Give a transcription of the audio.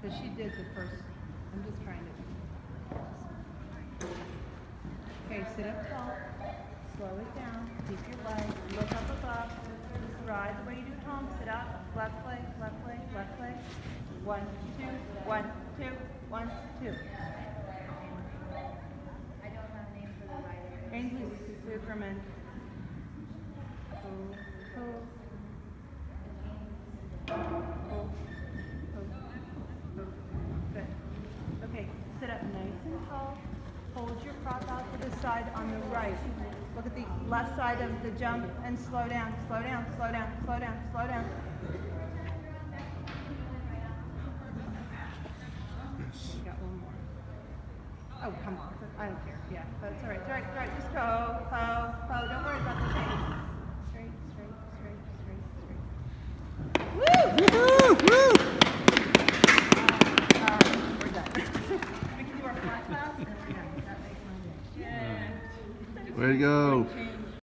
Because she did the first, I'm just trying to. Okay, sit up tall, slow it down, keep your legs, look up above, just ride the way you do at home, sit up, left leg, left leg, left leg. One, two, one, two, one, two. I don't have a name for the rider. Ainsley Sucherman. Sit up nice and tall. Hold your prop out to the side on the right. Look at the left side of the jump and slow down, slow down, slow down, slow down, slow down. You got one more. Oh, come on. I don't care. Yeah, that's all right. It's all right. It's all right. Just go. Go. Go. Don't worry about the thing. Straight, straight, straight, straight, straight. Woo! Woo! Woo! Way to go.